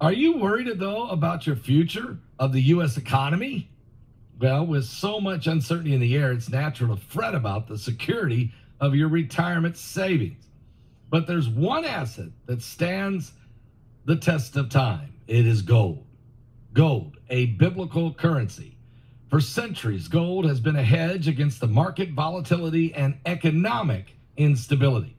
Are you worried, though, about your future of the U.S. economy? Well, with so much uncertainty in the air, it's natural to fret about the security of your retirement savings. But there's one asset that stands the test of time it is gold. Gold, a biblical currency. For centuries, gold has been a hedge against the market volatility and economic instability.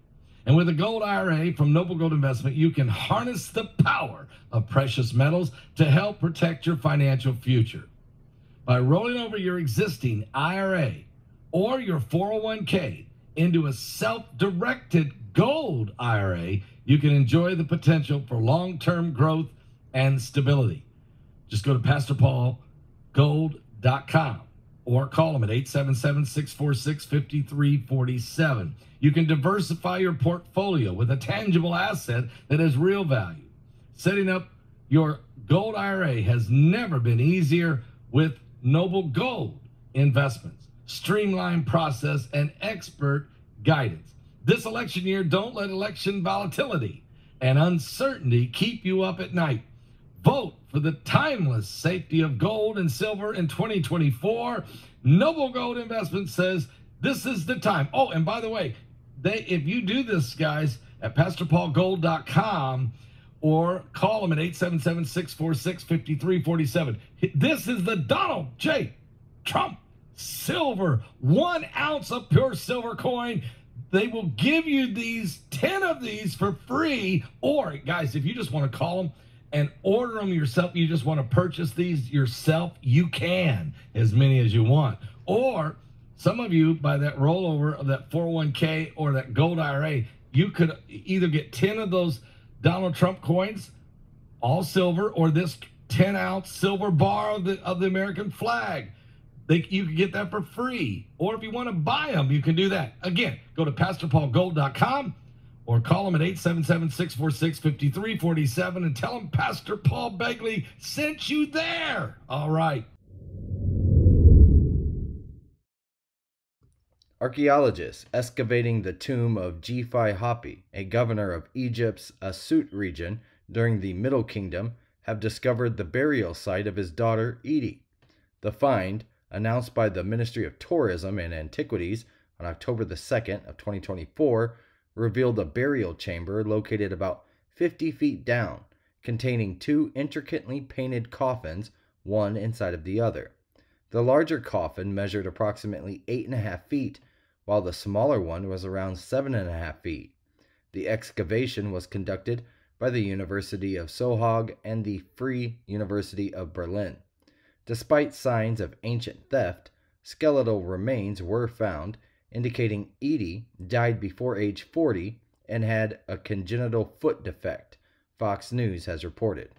And with a gold IRA from Noble Gold Investment, you can harness the power of precious metals to help protect your financial future. By rolling over your existing IRA or your 401k into a self directed gold IRA, you can enjoy the potential for long term growth and stability. Just go to PastorPaulGold.com or call them at 877 646 5347. You can diversify your portfolio with a tangible asset that has real value. Setting up your gold IRA has never been easier with Noble Gold investments, streamlined process, and expert guidance. This election year, don't let election volatility and uncertainty keep you up at night. Vote for the timeless safety of gold and silver in 2024. Noble Gold Investment says this is the time. Oh, and by the way, they if you do this, guys, at PastorPaulGold.com or call them at 877-646-5347. This is the Donald J. Trump silver, one ounce of pure silver coin they will give you these 10 of these for free. Or, guys, if you just want to call them and order them yourself, you just want to purchase these yourself, you can, as many as you want. Or, some of you, by that rollover of that 401k or that gold IRA, you could either get 10 of those Donald Trump coins, all silver, or this 10 ounce silver bar of the, of the American flag. They, you can get that for free. Or if you want to buy them, you can do that. Again, go to PastorPaulGold.com or call them at 877-646-5347 and tell them Pastor Paul Begley sent you there. All right. Archaeologists excavating the tomb of Djefai Hapi, a governor of Egypt's Asyut region during the Middle Kingdom, have discovered the burial site of his daughter Idi. The find, announced by the Ministry of Tourism and Antiquities on October the 2nd of 2024 revealed a burial chamber located about 50 feet down, containing two intricately painted coffins, one inside of the other. The larger coffin measured approximately 8.5 feet, while the smaller one was around 7.5 feet. The excavation was conducted by the University of Sohag and the Free University of Berlin. Despite signs of ancient theft, skeletal remains were found, indicating Idi died before age 40 and had a congenital foot defect, Fox News has reported.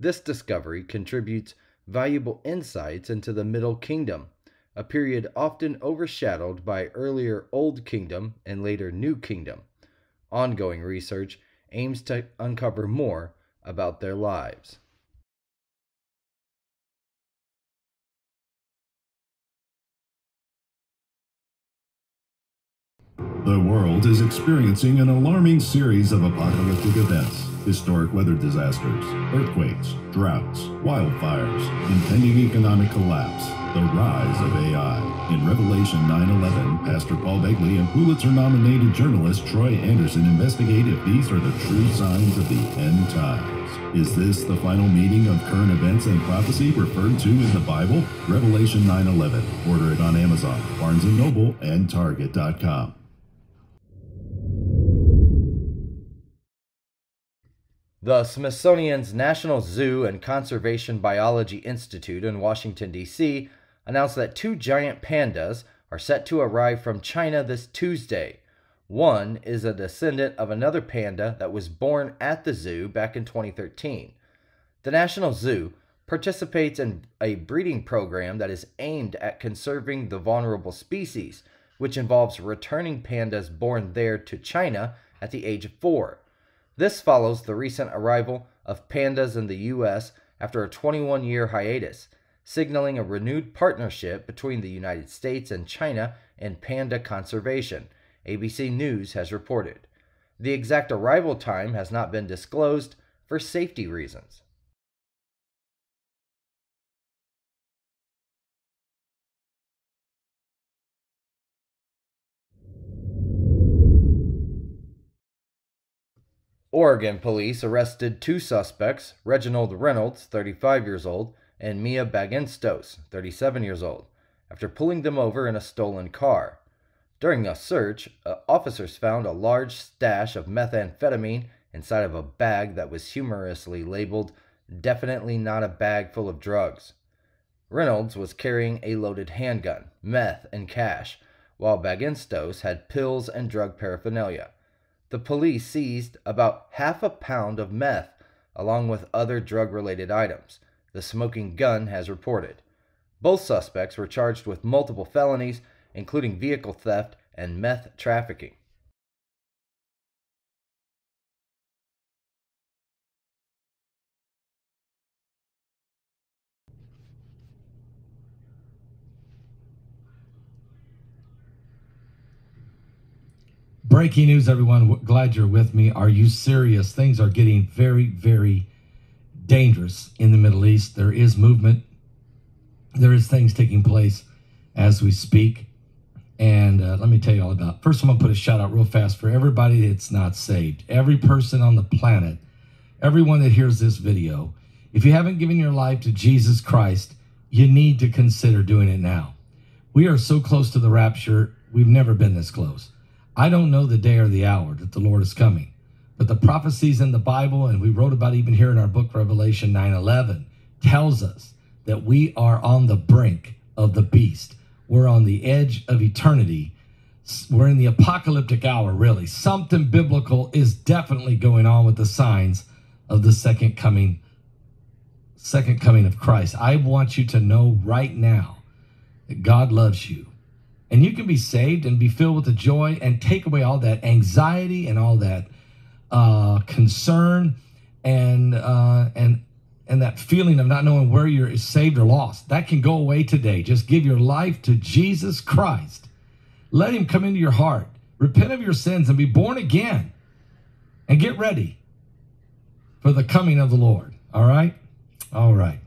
This discovery contributes valuable insights into the Middle Kingdom, a period often overshadowed by earlier Old Kingdom and later New Kingdom. Ongoing research aims to uncover more about their lives. The world is experiencing an alarming series of apocalyptic events historic weather disasters, earthquakes, droughts, wildfires, impending economic collapse, the rise of AI. In Revelation 9-11, Pastor Paul Begley and Pulitzer-nominated journalist Troy Anderson investigate if these are the true signs of the end times. Is this the final meeting of current events and prophecy referred to in the Bible? Revelation 9-11. Order it on Amazon, Barnes & Noble, and Target.com. The Smithsonian's National Zoo and Conservation Biology Institute in Washington, D.C. announced that two giant pandas are set to arrive from China this Tuesday. One is a descendant of another panda that was born at the zoo back in 2013. The National Zoo participates in a breeding program that is aimed at conserving the vulnerable species, which involves returning pandas born there to China at the age of four. This follows the recent arrival of pandas in the U.S. after a 21 year hiatus, signaling a renewed partnership between the United States and China in panda conservation, ABC News has reported. The exact arrival time has not been disclosed. for safety reasons. Oregon police arrested two suspects, Reginald Reynolds, 35 years old, and Mia Baginstos, 37 years old, after pulling them over in a stolen car. During a search, uh, officers found a large stash of methamphetamine inside of a bag that was humorously labeled, Definitely not a bag full of drugs. Reynolds was carrying a loaded handgun, meth, and cash, while Baginstos had pills and drug paraphernalia the police seized about half a pound of meth, along with other drug related items, the smoking gun has reported. Both suspects were charged with multiple felonies, including vehicle theft and meth trafficking. Breaking news, everyone. Glad you're with me. Are you serious? Things are getting very, very dangerous in the Middle East. There is movement, there is things taking place as we speak. And uh, let me tell you all about. First, I'm gonna put a shout out real fast for everybody that's not saved. Every person on the planet, everyone that hears this video. If you haven't given your life to Jesus Christ, you need to consider doing it now. We are so close to the rapture. We've never been this close. I don't know the day or the hour that the Lord is coming, but the prophecies in the Bible, and we wrote about even here in our book, Revelation 9 11, tells us that we are on the brink of the beast. We're on the edge of eternity. We're in the apocalyptic hour, really. Something biblical is definitely going on with the signs of the second coming second coming of Christ. I want you to know right now that God loves you and you can be saved and be filled with the joy and take away all that anxiety and all that uh, concern and uh, and and that feeling of not knowing where you're saved or lost. That can go away today. Just give your life to Jesus Christ. Let him come into your heart. Repent of your sins and be born again. And get ready for the coming of the Lord. All right? All right.